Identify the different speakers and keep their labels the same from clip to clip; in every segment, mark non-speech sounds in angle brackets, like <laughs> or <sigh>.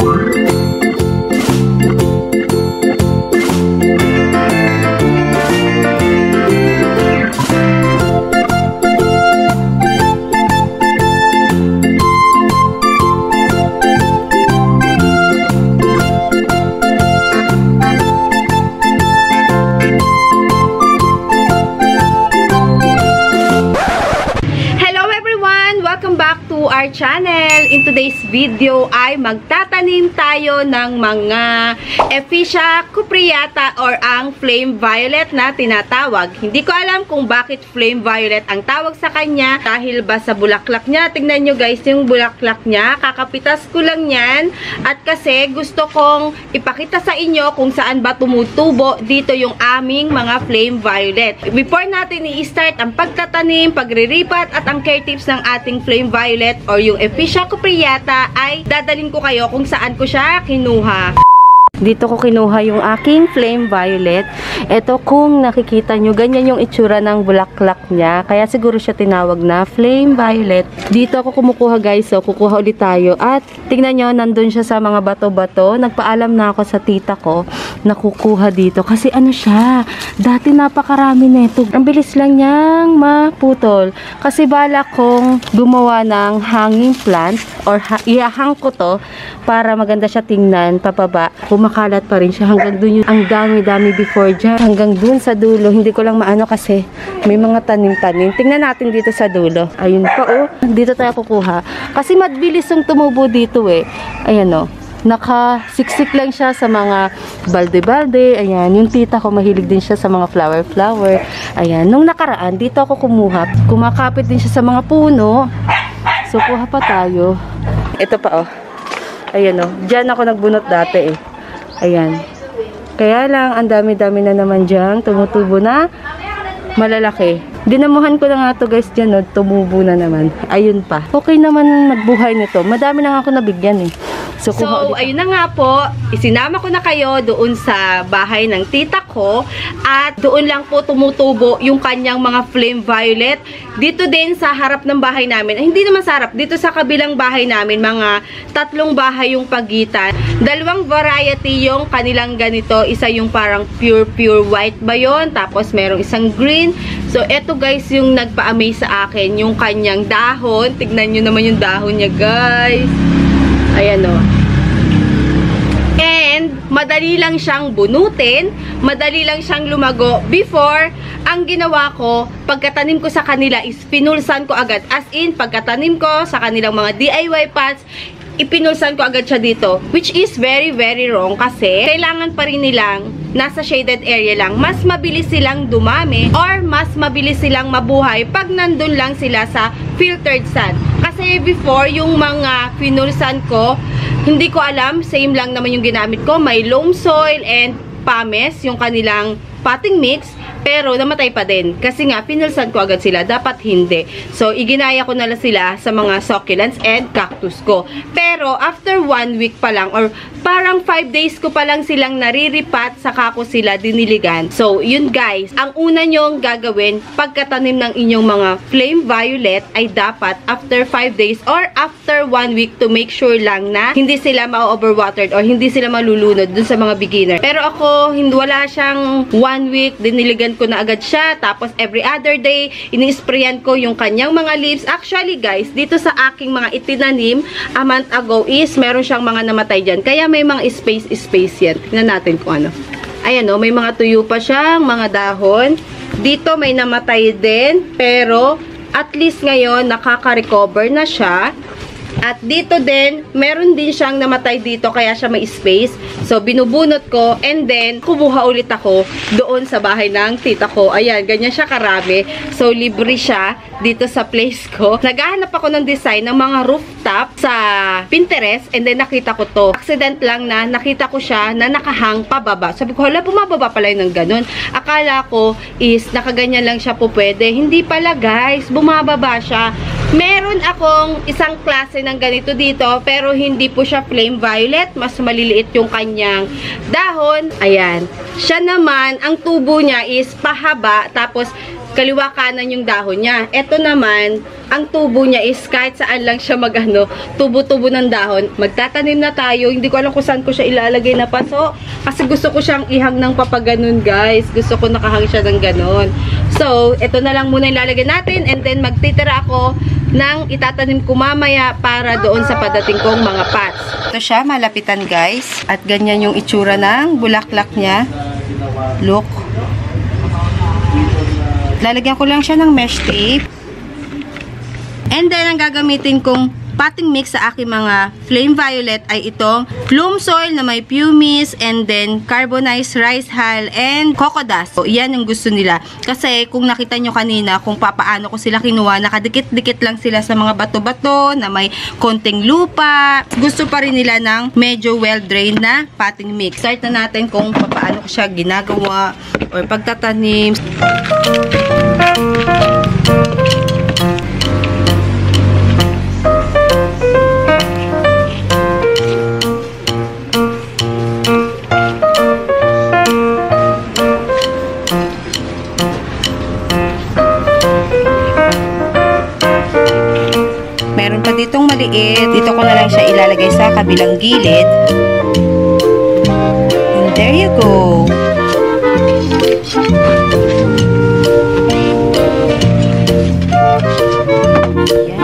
Speaker 1: Hello to our channel. In today's video ay magtatanim tayo ng mga Ephesia cupreata or ang flame violet na tinatawag. Hindi ko alam kung bakit flame violet ang tawag sa kanya dahil ba sa bulaklak niya. Tingnan nyo guys yung bulaklak niya. Kakapitas ko lang yan at kasi gusto kong ipakita sa inyo kung saan ba tumutubo dito yung aming mga flame violet. Before natin i-start ang pagtatanim, pagriripat at ang care tips ng ating flame violet or yung Ephesia cupreata ay dadalhin ko kayo kung saan ko siya kinuha. Dito ko kinuha yung aking flame violet. Ito kung nakikita nyo, ganyan yung itsura ng bulaklak niya. Kaya siguro siya tinawag na flame violet. Dito ako kumukuha guys. So, kukuha ulit tayo. At tingnan nyo, nandun siya sa mga bato-bato. Nagpaalam na ako sa tita ko na kukuha dito. Kasi ano siya, dati napakarami nito. Ang bilis lang niyang maputol. Kasi bala kong gumawa ng hanging plant or ha- iahang ko to para maganda siya tingnan pababa. Kumakalat pa rin siya hanggang dun yung ang dami-dami before dyan. Hanggang dun sa dulo. Hindi ko lang maano kasi may mga tanim-tanim. Tingnan natin dito sa dulo. Ayun pa oh. Dito tayo kukuha. Kasi mabilis yung tumubo dito eh. Ayan oh. Nakasiksik lang siya sa mga balde-balde. Ayan, yung tita ko mahilig din siya sa mga flower-flower. Ayan, nung nakaraan, dito ako kumuha. Kumakapit din siya sa mga puno. So, kuha pa tayo. Ito pa, oh. Ayan, oh. Diyan ako nagbunot dati, eh. Ayan. Kaya lang, ang dami-dami na naman dyan. Tumutubo na malalaki. Dinamuhan ko na nga to guys dyan, oh. Tumubo na naman. Ayun pa. Okay naman magbuhay nito. Madami na nga ako nabigyan, eh. So,
Speaker 2: So, ayun na nga po, isinama ko na kayo doon sa bahay ng tita ko at doon lang po tumutubo yung kanyang mga flame violet. Dito din sa harap ng bahay namin, ay, hindi naman sa harap, dito sa kabilang bahay namin, mga tatlong bahay yung pagitan. Dalawang variety yung kanilang ganito, isa yung parang pure pure white ba yun, tapos merong isang green. So, eto guys yung nagpa-amaze sa akin, yung kanyang dahon. Tignan nyo naman yung dahon niya guys. Ayan o. And, madali lang siyang bunutin, madali lang siyang lumago. Before, ang ginawa ko, pagkatanim ko sa kanila is pinulsan ko agad. As in, pagkatanim ko sa kanilang mga DIY pots, ipinulsan ko agad siya dito. Which is very, very wrong kasi kailangan pa rin nilang nasa shaded area lang. Mas mabilis silang dumami or mas mabilis silang mabuhay pag nandun lang sila sa filtered sun. Kasi before, yung mga pinulsan ko, hindi ko alam, same lang naman yung ginamit ko. May loam soil and pames, yung kanilang potting mix, pero namatay pa din. Kasi nga, pinulsan ko agad sila. Dapat hindi. So, iginaya ko na lang sila sa mga succulents and cactus ko. Pero, after one week pa lang, or parang five days ko pa lang silang nariripat, saka ko sila diniligan. So, yun guys. Ang una nyong gagawin, pagkatanim ng inyong mga flame violet, ay dapat after five days or after one week to make sure lang na hindi sila ma-overwatered or hindi sila malulunod dun sa mga beginner. Pero ako, hindi wala siyang one week, diniligan ko na agad siya. Tapos every other day, ini-sprayan ko yung kanyang mga leaves. Actually guys, dito sa aking mga itinanim a month ago is meron siyang mga namatay dyan. Kaya may mga space-space yan. Tingnan natin kung ano. Ayan o, may mga tuyo pa siyang mga dahon. Dito may namatay din, pero at least ngayon nakaka-recover na siya. At dito din, meron din siyang namatay dito kaya siya may space. So, binubunot ko and then, kumuha ulit ako doon sa bahay ng tita ko. Ayan, ganyan siya karami. So, libre siya dito sa place ko. Naghahanap ako ng design ng mga rooftop sa Pinterest and then nakita ko to. Accident lang na nakita ko siya na nakahang pababa. Sabi ko, hala, bumababa pala yun ng ganun. Akala ko is nakaganyan lang siya po pwede. Hindi pala guys, bumababa siya. Meron akong isang klase ng ganito dito, pero hindi po siya flame violet. Mas maliliit yung kanyang dahon. Ayan. Siya naman, ang tubo niya is pahaba, tapos kaliwa kanan yung dahon niya. Ito naman, ang tubo niya is kahit saan lang siya magano, tubo-tubo ng dahon. Magtatanim na tayo. Hindi ko alam kung saan ko siya ilalagay na paso. Kasi gusto ko siyang ihang ng papaganon, guys. Gusto ko nakahang siya ng ganon. So, ito na lang muna ilalagay natin. And then, magtitira ako ng itatanim ko mamaya para doon sa padating kong mga pots. Ito siya, malapitan guys. At ganyan yung itsura ng bulaklak niya. Look. Lalagyan ko lang siya ng mesh tape. And then, ang gagamitin kong potting mix sa aking mga flame violet ay itong loam soil na may pumice and then carbonized rice hull and cocoa dust. So, yan yung gusto nila. Kasi kung nakita nyo kanina kung papaano ko sila kinuha, nakadikit-dikit lang sila sa mga bato-bato na may konting lupa. Gusto pa rin nila ng medyo well-drained na potting mix. Start na natin kung papaano ko siya ginagawa or pagtatanim. Meron pa ditong maliit. Dito ko na lang siya ilalagay sa kabilang gilid. And there you go. Eto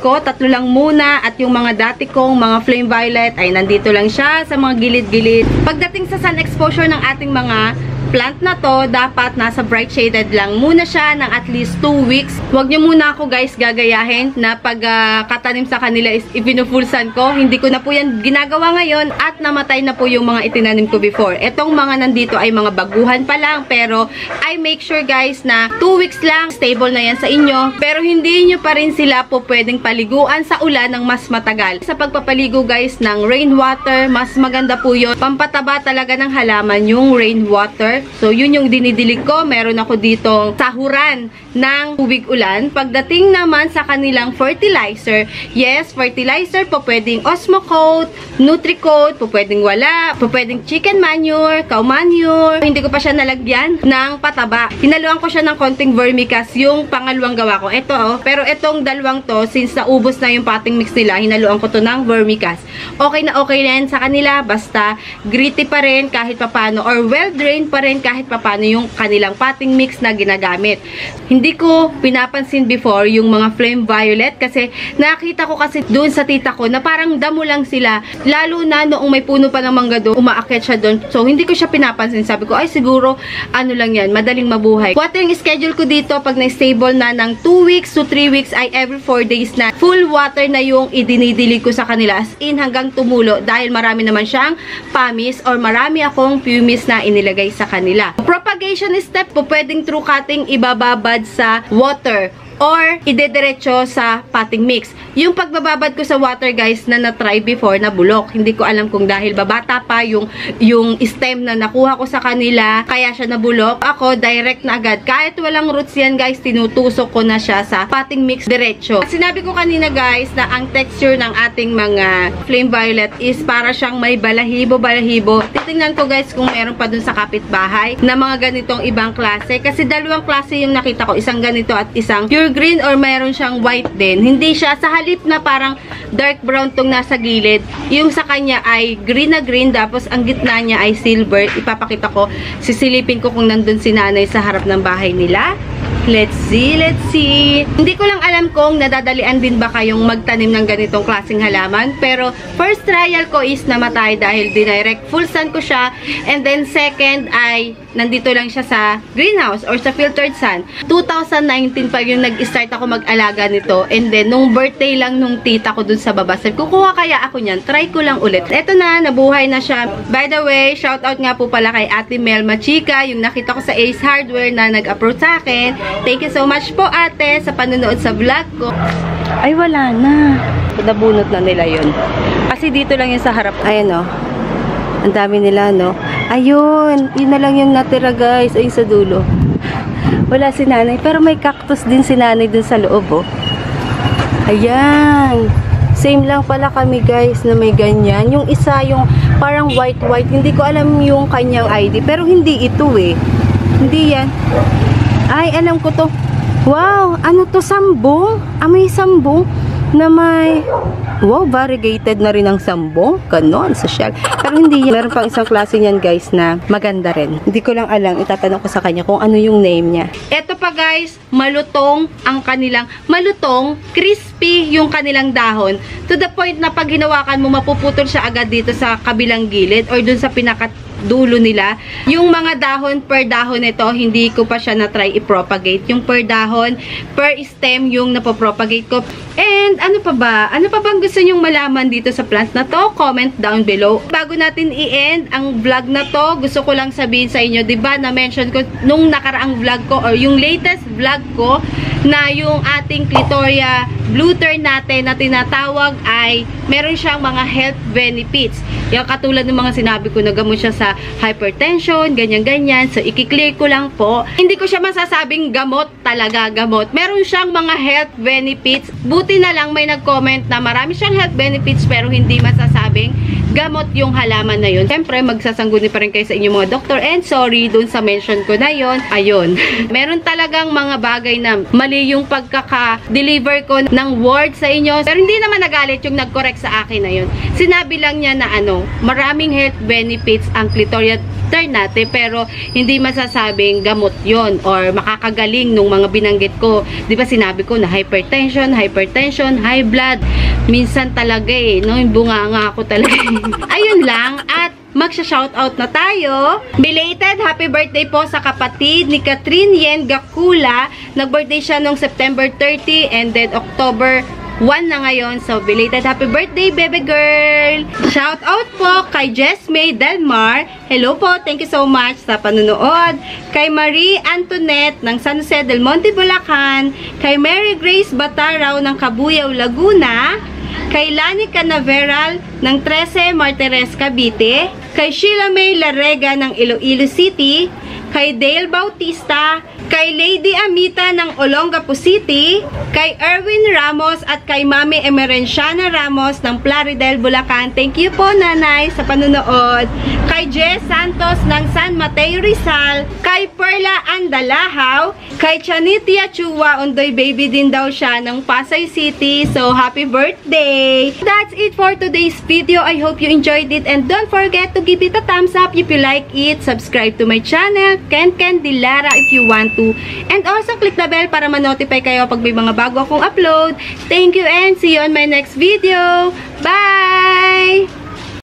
Speaker 2: ko, tatlo lang muna at yung mga dati kong mga flame violet ay nandito lang siya sa mga gilid-gilid. Pagdating sa sun exposure ng ating mga plant na to, dapat nasa bright shaded lang muna siya ng at least 2 weeks. Huwag nyo muna ako guys gagayahin na pag ah, katanim sa kanila is ipinufulsan ko. Hindi ko na po yan ginagawa ngayon at namatay na po yung mga itinanim ko before. Etong mga nandito ay mga baguhan pa lang pero I make sure guys na 2 weeks lang stable na yan sa inyo. Pero hindi nyo pa rin sila po pwedeng paliguan sa ulan ng mas matagal. Sa pagpapaligo guys ng rainwater, mas maganda po yun. Pampataba talaga ng halaman yung rainwater. So yun yung dinidilig ko. Meron ako ditong sahuran ng tubig ulan. Pagdating naman sa kanilang fertilizer, yes, fertilizer po pwedeng Osmocoat, Nutricoat, po pwedeng wala, po pwedeng chicken manure, cow manure. Hindi ko pa siya nalagyan ng pataba. Hinaluan ko siya ng konting vermicast yung pangalawang gawa ko. Ito oh, pero itong dalawang to, since naubos na yung potting mix nila, hinaluan ko to ng vermicast. Okay na okay na sa kanila, basta gritty pa rin kahit papano or well-drained pa rin kahit papano yung kanilang potting mix na ginagamit. Hindi ko pinapansin before yung mga flame violet kasi nakita ko kasi doon sa tita ko na parang damo lang sila. Lalo na noong may puno pa ng mangga doon, umaakyat siya doon. So, hindi ko siya pinapansin. Sabi ko, ay siguro, ano lang yan, madaling mabuhay. Watering schedule ko dito, pag na-stable na ng 2 weeks to 3 weeks, ay every 4 days na full water na yung idinidilig ko sa kanila. As in, hanggang tumulo. Dahil marami naman siyang pamis or marami akong pumice na inilagay sa kanila. Propagation step po, pwedeng through cutting ibababad sa water or idediretso sa potting mix. Yung pagbababad ko sa water guys na na-try before na bulok. Hindi ko alam kung dahil babata pa yung yung stem na nakuha ko sa kanila kaya siya nabulok. Ako direct na agad. Kahit walang roots yan guys, tinutusok ko na siya sa potting mix diretso. At sinabi ko kanina guys na ang texture ng ating mga flame violet is para siyang may balahibo-balahibo. Titingnan ko guys kung meron pa dun sa kapitbahay na mga ganitong ibang klase. Kasi dalawang klase yung nakita ko. Isang ganito at isang pure green or mayroon siyang white din. Hindi siya, sa halip na parang dark brown tong nasa gilid, yung sa kanya ay green na green, tapos ang gitna niya ay silver. Ipapakita ko, sisilipin ko kung nandun si nanay sa harap ng bahay nila. Let's see, let's see. Hindi ko lang alam kung nadadalian din ba kayong magtanim ng ganitong klaseng halaman. Pero first trial ko is namatay dahil dinirect full sun ko siya. And then second ay nandito lang siya sa greenhouse or sa filtered sun. 2019 pa yung nag-start ako mag-alaga nito. And then nung birthday lang nung tita ko dun sa baba. Sabi, kukuha kaya ako niyan. Try ko lang ulit. Eto na, nabuhay na siya. By the way, shout out nga po pala kay Ate Mel Machika, yung nakita ko sa Ace Hardware na nag-approach sa akin. Thank you so much po ate sa panonood sa vlog ko.
Speaker 1: Ay, wala na. Nabunot na nila yon. Kasi dito lang yung sa harap. Ayan o. Ang dami nila, no? Ayun. Yun na lang yung natira, guys. Ayun sa dulo. Wala si nanay. Pero may cactus din si nanay dun sa loob, oh. Ayan. Same lang pala kami guys na may ganyan. Yung isa yung parang white-white. Hindi ko alam yung kanyang ID. Pero hindi ito eh. Hindi yan. Ay, alam ko to. Wow, ano to? Sambong? Ah, may sambong na may... Wow, variegated na rin ang sambong. Ganon, shell. Pero hindi yan. Meron pang isang klase niyan guys na maganda rin. Hindi ko lang alam. Itatanong ko sa kanya kung ano yung name niya. Eto pa guys, malutong ang kanilang, malutong, crispy yung kanilang dahon. To the point na pag hinawakan mo, mapuputol siya agad dito sa kabilang gilid or dun sa pinaka dulo nila. Yung mga dahon per dahon nito, hindi ko pa siya na-try i-propagate. Yung per dahon, per stem yung napopropagate ko. And ano pa ba? Ano pa bang gusto nyong malaman dito sa plant na to? Comment down below. Bago natin i-end ang vlog na to, gusto ko lang sabihin sa inyo, 'di ba na-mention ko nung nakaraang vlog ko or yung latest vlog ko na yung ating Clitoria blue natin na tinatawag ay meron siyang mga health benefits. Yung katulad ng mga sinabi ko na gamot siya sa hypertension, ganyan-ganyan. So, ikiklear ko lang po. Hindi ko siya masasabing gamot talaga, gamot. Meron siyang mga health benefits. Buti na lang may nag-comment na marami siyang health benefits pero hindi masasabing gamot yung halaman na yun. Siyempre, magsasangguni pa rin kayo sa inyong mga doktor. And sorry, dun sa mention ko na yon Ayun. <laughs> Meron talagang mga bagay na mali yung pagkaka-deliver ko ng word sa inyo. Pero hindi naman nagalit yung nag-correct sa akin na yun. Sinabi lang niya na ano, maraming health benefits ang clitoria turn natin pero hindi masasabing gamot yon or makakagaling nung mga binanggit ko. 'Di ba sinabi ko na hypertension, hypertension, high blood. Minsan talaga eh, no, bunga nga ako talaga. <laughs> Ayun lang at magsha-shoutout na tayo. Belated happy birthday po sa kapatid ni Catherine Yen Gakula. Nag-birthday siya noong September 30 and then October 1 na ngayon. So, belated happy birthday, baby girl! Shout out po kay Jess May Delmar. Hello po, thank you so much sa panunood. Kay Marie Antoinette ng San Jose del Monte, Bulacan. Kay Mary Grace Bataraw ng Kabuyaw, Laguna. Kay Lani Canaveral ng 13 Martires, Cavite. Kay Sheila May Larega ng Iloilo City. Kay Dale Bautista. Kay Lady Amita ng Olongapo City. Kay Erwin Ramos at kay Mami Emerenciana Ramos ng Plaridel, Bulacan. Thank you po, Nanay, sa panunood. Kay Jess Santos ng San Mateo Rizal. Kay Perla Andalahaw. Kay Chanitia Chua, undoy baby din daw siya ng Pasay City. So, happy birthday! That's it for today's video. I hope you enjoyed it and don't forget to give it a thumbs up if you like it. Subscribe to my channel, Ken Ken Dilara if you want to. And also, click the bell para ma-notify kayo pag may mga bago akong upload. Thank you and see you on my next video. Bye!